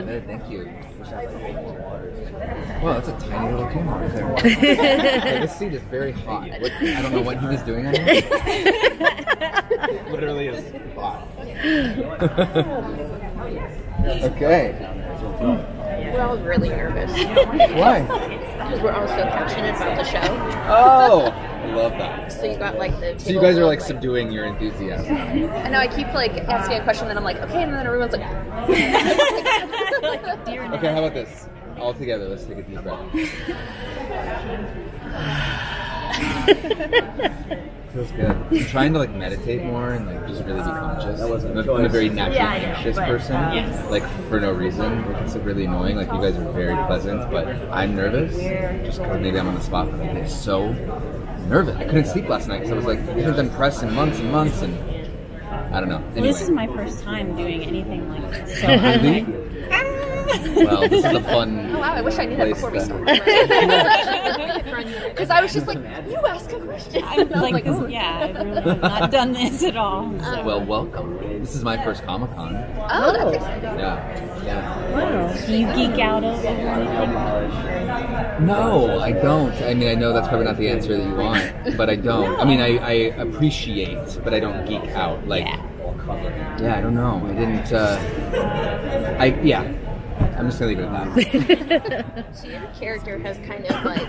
good. Good, thank you. Wow, that's a tiny little camera right there. Okay, this seat is very hot. What, I don't know what he was doing on it. Literally is hot. okay. We're all really nervous Why? because we're all so passionate about the show. Oh, I love that. So you got like the. So you guys are like subduing your enthusiasm. I know I keep like asking a question, then I'm like, okay, and then everyone's like, Okay, how about this? All together, let's take a deep breath. Feels good. I'm trying to like meditate more and like just really be uh, conscious. I'm a, I'm a very naturally Yeah, yeah, anxious right. person, Yes. like for no reason, which is really annoying. Like you guys are very pleasant, but I'm nervous just because maybe I'm on the spot. But I get so nervous. I couldn't sleep last night because I was like, I haven't done press in months and months, and I don't know. Well, this is my first time doing anything like this. So Really? I'm like, well, this is a fun. oh wow, I wish I knew that place before we to- started. Because I was just like, you ask a question. I'm like, this, yeah, I really have not done this at all. So. Well, welcome. This is my first Comic Con. Oh, that's exciting. Yeah, yeah. Do you geek out over anything? No, I don't. I mean, I know that's probably not the answer that you want, but I don't. I mean, I, I appreciate, but I don't geek out. Like, Yeah. yeah, I don't know. I didn't. Uh, I yeah. I'm just gonna leave it at that. So your character has kind of like,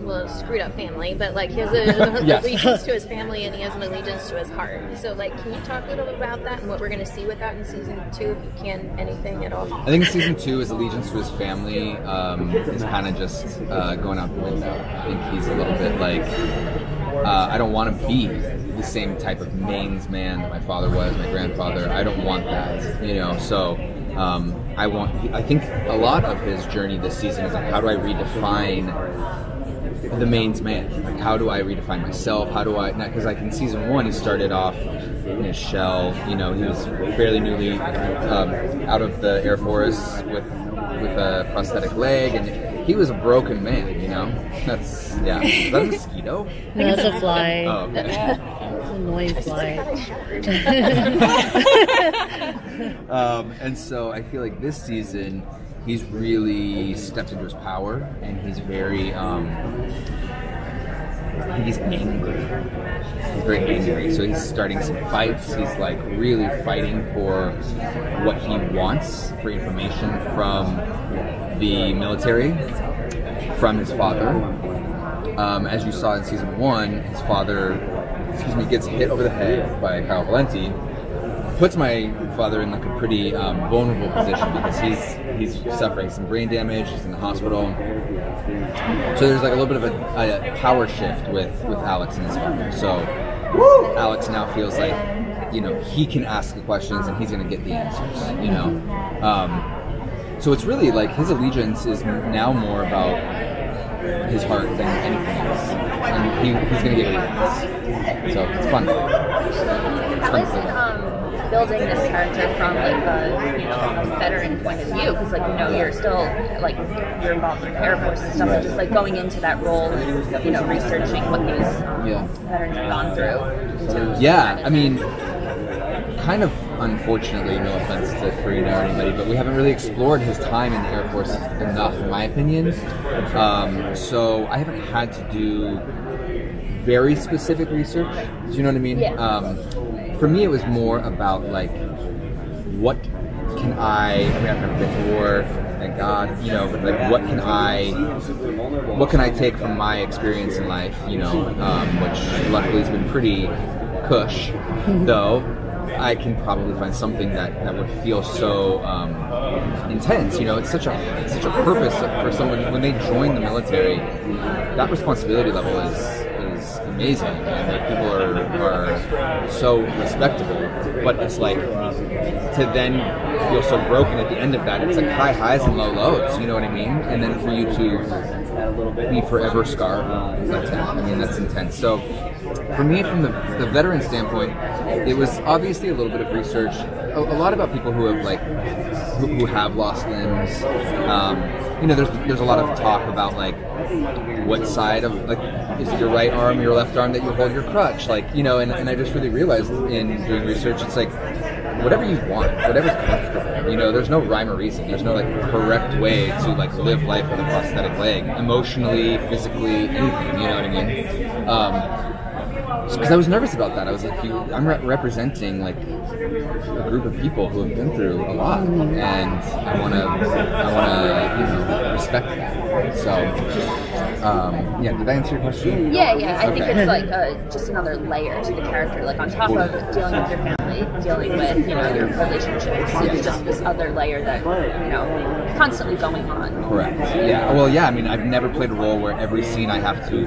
well, screwed up family, but like he has a Yes. allegiance to his family and he has an allegiance to his heart. So like, can you talk a little bit about that and what we're going to see with that in season two, if you can, anything at all? I think season two, his allegiance to his family um, is kind of just uh, going out the window. I think he's a little bit like, uh, I don't want to be the same type of Manes man that my father was, my grandfather. I don't want that, you know. So um, I want. I think a lot of his journey this season is like, how do I redefine the Manes man? Like, how do I redefine myself? How do I? Because like in season one, he started off in his shell. You know, he was fairly newly um, out of the Air Force with with a prosthetic leg, and he was a broken man. You know, that's yeah. Is that a mosquito? No, it's a fly. Oh, okay. Annoying fly. um, and so I feel like this season he's really stepped into his power, and he's very. Um, I think he's angry. He's very angry. So he's starting some fights. He's like really fighting for what he wants for information from the military, from his father. Um, as you saw in season one, his father, excuse me, gets hit over the head by Kyle Valenti, puts my father in like a pretty um, vulnerable position because he's he's suffering some brain damage. He's in the hospital. So there's like a little bit of a, a power shift with with Alex and his father. So Alex now feels like you know he can ask the questions and he's going to get the answers. You know. Um, so it's really like his allegiance is now more about his heart than anything else, and he, he's going to get it wants. So it's fun. It's fun is for it him. um, building this character from like a you know veteran point of view? Because like you know you're still like you're involved in the Air Force and stuff, and just like going into that role, and, you know, researching what these um, Yeah. veterans have gone through. Yeah, I mean, kind of unfortunately, no offense to Carina or anybody, but we haven't really explored his time in the Air Force enough, in my opinion. Um, so I haven't had to do very specific research. Do you know what I mean? Yeah. Um, for me, it was more about like, what can I? I mean, I've never been to war, thank God. You know, but like, what can I? What can I take from my experience in life? You know, um, which luckily has been pretty cush, though. I can probably find something that, that would feel so um, intense. You know, it's such a it's such a purpose for someone when they join the military. That responsibility level is is amazing, and like people are are so respectable. But it's like to then feel so broken at the end of that. It's like high highs and low lows. You know what I mean? And then for you to be forever scarred. That's, I mean, that's intense. So for me, from the, the veteran standpoint, it was obviously a little bit of research, a, a lot about people who have like who, who have lost limbs. Um, you know, there's there's a lot of talk about like what side of like is it your right arm, your left arm that you hold your crutch, like you know, and, and I just really realized in doing research, it's like whatever you want, whatever's comfortable. You know, there's no rhyme or reason. There's no like correct way to like live life with a prosthetic leg, emotionally, physically, anything. You know what I mean? Um, because I was nervous about that. I was like, you, I'm re- representing like a group of people who have been through a lot, and I want to, I want to, you know, respect that. So, um, yeah. Did that answer your question? Yeah, yeah. I think it's like uh, just another layer to the character. Like on top of dealing with your family, dealing with you know your relationships, it's just this other layer that you know constantly going on. Correct. Yeah. Well, yeah. I mean, I've never played a role where every scene I have to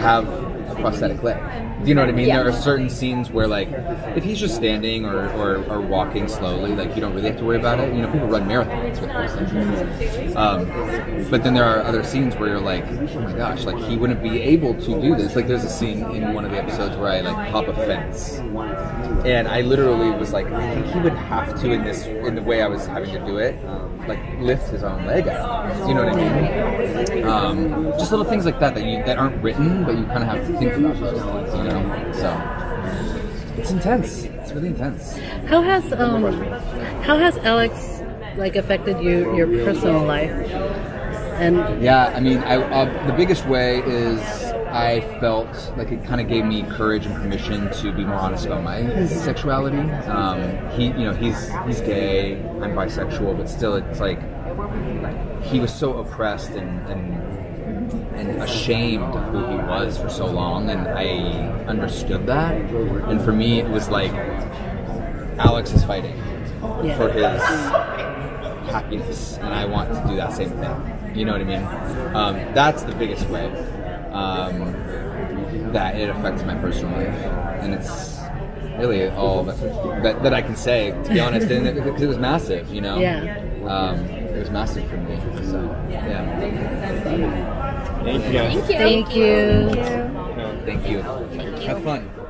have a prosthetic leg. Do you know what I mean? Yeah. There are certain scenes where, like, if he's just standing or, or, or walking slowly, like, you don't really have to worry about it. You know, people run marathons with prosthetics. Um, but then there are other scenes where you're like, oh my gosh, like, he wouldn't be able to do this. Like, there's a scene in one of the episodes where I, like, hop a fence. And I literally was like, I think he would have to, in this, in the way I was having to do it, like lift his own leg out. Do you know what I mean? Um, just little things like that that you that aren't written, but you kind of have to think about those things. You know, so it's intense. It's really intense. How has um, how has Alex like affected you your personal life? And Yeah, I mean, I, uh, the biggest way is I felt like it kind of gave me courage and permission to be more honest about my sexuality. Um, he, you know, he's he's gay. I'm bisexual, but still, it's like he was so oppressed and and, and ashamed of who he was for so long, and I understood that. And for me, it was like Alex is fighting Yeah. for his happiness, and I want to do that same thing. You know what I mean? Um, that's the biggest way um, that it affects my personal life, and it's really all that, that, that I can say. To be honest, and it, because it was massive. You know? Yeah. Um, it was massive for me. So yeah. Thank you guys. Thank you. thank you. Thank you. Have fun. You too.